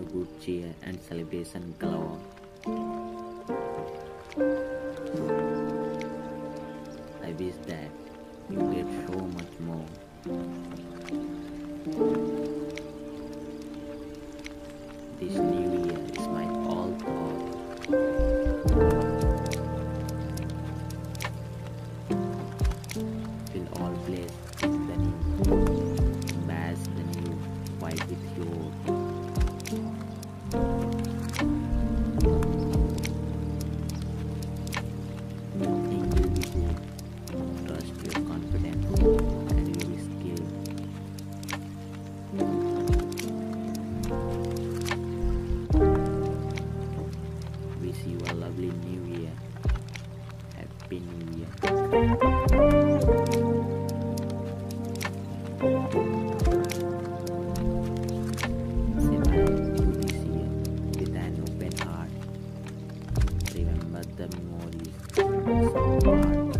a good cheer and celebration galore. I wish that you get so much more. This Happy New Year. Survive an open heart. Remember the memories. So hard.